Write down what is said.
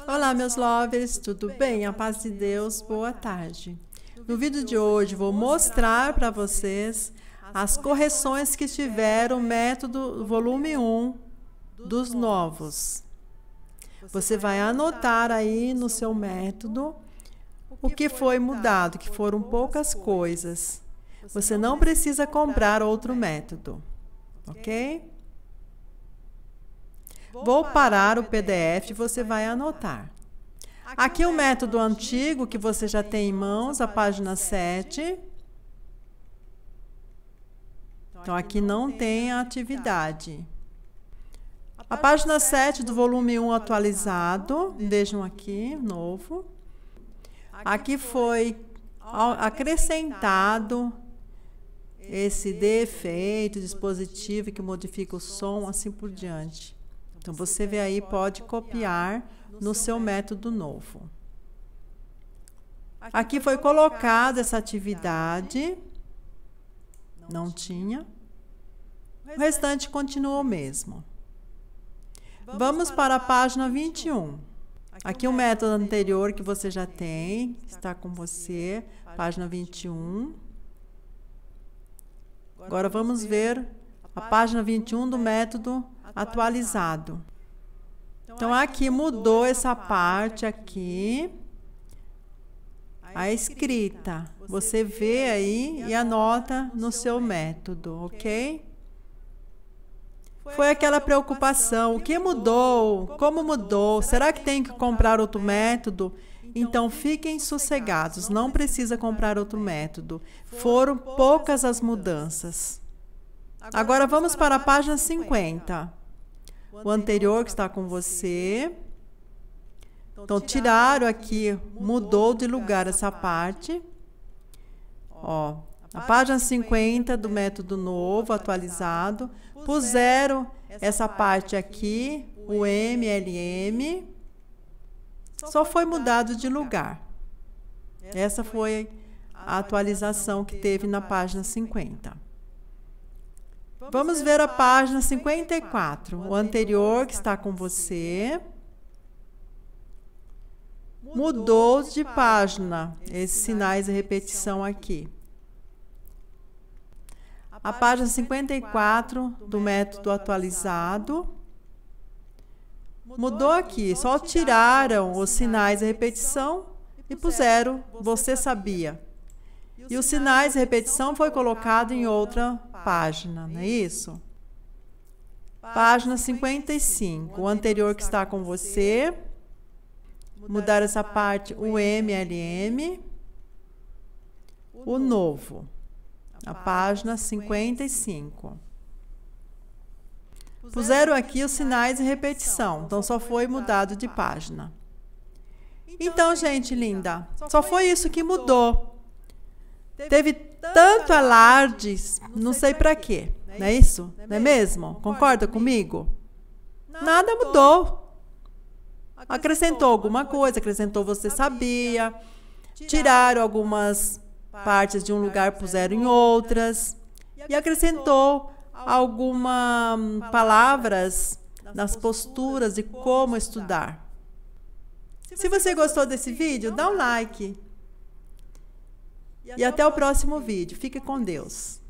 Olá, meus lovers, tudo bem? A paz de Deus, boa tarde. No vídeo de hoje, vou mostrar para vocês as correções que tiveram o método volume 1 dos novos. Você vai anotar aí no seu método o que foi mudado, que foram poucas coisas. Você não precisa comprar outro método, ok? Vou parar o PDF e você vai anotar. Aqui o método antigo que você já tem em mãos, a página 7. Então, aqui não tem a atividade. A página 7 do volume 1 atualizado, vejam aqui, novo. Aqui foi acrescentado esse defeito, dispositivo que modifica o som, assim por diante. Então, você vê aí, pode copiar no seu método novo. Aqui foi colocada essa atividade, não tinha. O restante continua o mesmo. Vamos para a página 21. Aqui o método anterior que você já tem, está com você, página 21. Agora vamos ver a página 21 do método atualizado. Então, aqui mudou essa parte aqui. A escrita. Você vê aí e anota no seu método, ok? Foi aquela preocupação. O que mudou? Como mudou? Será que tem que comprar outro método? Então fiquem sossegados, não precisa comprar outro método. Foram poucas as mudanças. Agora vamos para a página 50 o anterior que está com você. Então, tiraram aqui, mudou de lugar essa parte. Ó, a página 50 do método novo, atualizado, puseram essa parte aqui, o MLM, só foi mudado de lugar. Essa foi a atualização que teve na página 50. Vamos ver a página 54, o anterior que está com você. Mudou de página esses sinais de repetição aqui. A página 54 do método atualizado. Mudou aqui, só tiraram os sinais de repetição e puseram você sabia. E os sinais de repetição foi colocado em outra página, não é isso? Página 55, o anterior que está com você. Mudar essa parte, o MLM. O novo, a página 55. Puseram aqui os sinais de repetição, então só foi mudado de página. Então, gente linda, só foi isso que mudou. Teve tanto alardes, não sei para quê. Não é isso? Não é mesmo? Concorda comigo? Nada mudou. Acrescentou alguma coisa, acrescentou você sabia, tiraram algumas partes de um lugar, puseram em outras, e acrescentou algumas palavras nas posturas de como estudar. Se você gostou desse vídeo, dá um like. E até o próximo vídeo. Fique com Deus.